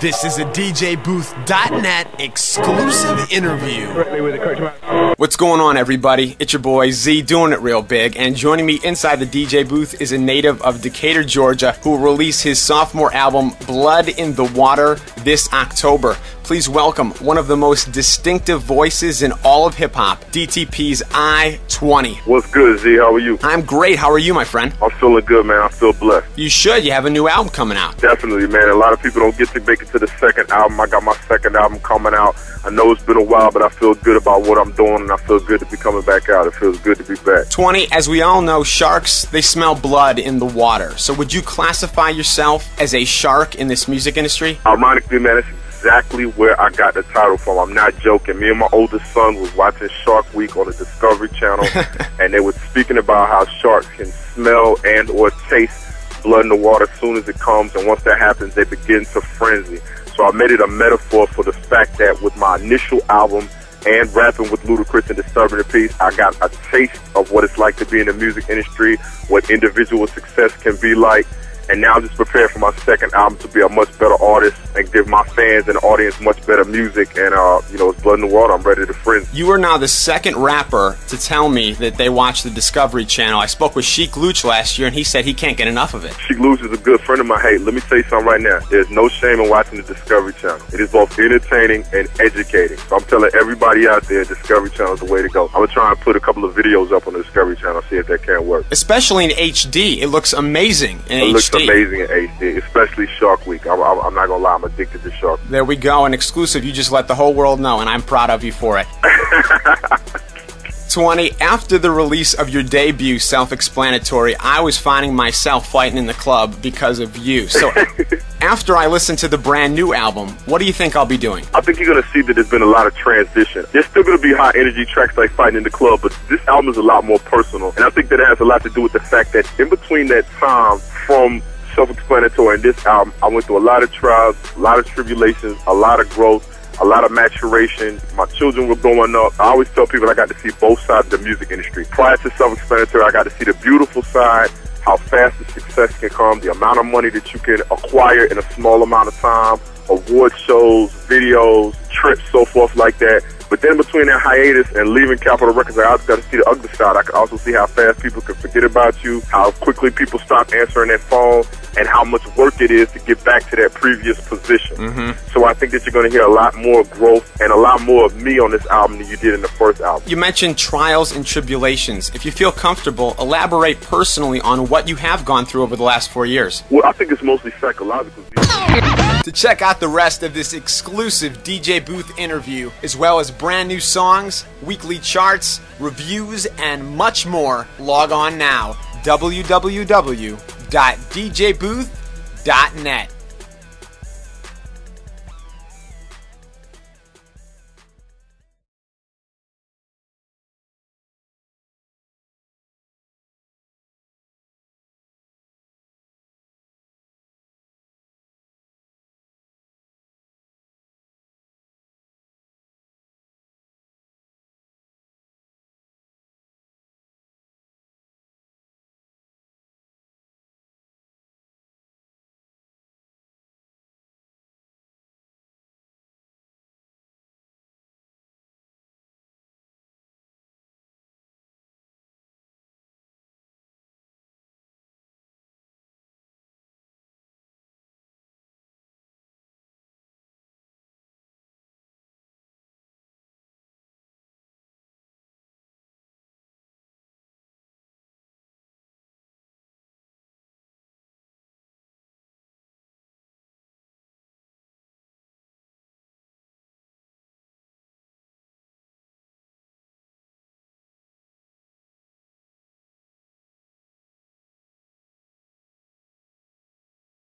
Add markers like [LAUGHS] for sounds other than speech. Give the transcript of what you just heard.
This is a DJBooth.net exclusive interview. What's going on, everybody? It's your boy Z doing it real big, and joining me inside the DJ booth is a native of Decatur, Georgia, who will release his sophomore album, Blood in the Water, this October. Please welcome one of the most distinctive voices in all of hip hop, DTP's I 20. What's good, Z? How are you? I'm great. How are you, my friend? I'm feeling good, man. I'm feel blessed. You should. You have a new album coming out. Definitely, man. A lot of people don't get to make it to the second album. I got my second album coming out. I know it's been a while, but I feel good about what I'm doing, and I feel good to be coming back out. It feels good to be back. 20, as we all know, sharks, they smell blood in the water. So would you classify yourself as a shark in this music industry? Ironically, man, it's exactly where I got the title from. I'm not joking. Me and my oldest son was watching Shark Week on the Discovery Channel, [LAUGHS] and they were speaking about how sharks can smell and or taste blood in the water as soon as it comes, and once that happens, they begin to frenzy. So I made it a metaphor for the fact that with my initial album and rapping with Ludacris and Disturbing the Peace, I got a taste of what it's like to be in the music industry, what individual success can be like, and now I'm just prepared for my second album to be a much better artist and give my fans and audience much better music. And, uh, you know, it's blood in the water. I'm ready to frenzy. You are now the second rapper to tell me that they watch the Discovery Channel. I spoke with Sheek Louch last year, and he said he can't get enough of it. Sheek Louch is a good friend of mine. Hey, let me tell you something right now. There's no shame in watching the Discovery Channel. It is both entertaining and educating. So I'm telling everybody out there, Discovery Channel is the way to go. I'm going to try and put a couple of videos up on the Discovery Channel, see if that can work. Especially in HD. It looks amazing in it HD. Amazing at HD, especially Shark Week. I'm, I'm, not gonna lie, I'm addicted to Shark. There we go, an exclusive. You just let the whole world know, and I'm proud of you for it. [LAUGHS] 20. After the release of your debut, Self Explanatory, I was finding myself fighting in the club because of you. So, [LAUGHS] after I listen to the brand new album, what do you think I'll be doing? I think you're going to see that there's been a lot of transition. There's still going to be high energy tracks like Fighting in the Club, but this album is a lot more personal. And I think that it has a lot to do with the fact that in between that time from self-explanatory and this album, I went through a lot of trials, a lot of tribulations, a lot of growth, a lot of maturation. My children were growing up. I always tell people I got to see both sides of the music industry. Prior to self-explanatory, I got to see the beautiful side, how fast the success can come, the amount of money that you can acquire in a small amount of time, award shows, videos, trips, so forth like that. But then between that hiatus and leaving Capitol Records, I also got to see the ugly side. I can also see how fast people can forget about you, how quickly people stop answering that phone, and how much work it is to get back to that previous position. Mm-hmm. So I think that you're going to hear a lot more growth and a lot more of me on this album than you did in the first album. You mentioned trials and tribulations. If you feel comfortable, elaborate personally on what you have gone through over the last four years. Well, I think it's mostly psychological. [LAUGHS] To check out the rest of this exclusive DJ Booth interview, as well as brand new songs, weekly charts, reviews, and much more, log on now www.djbooth.net.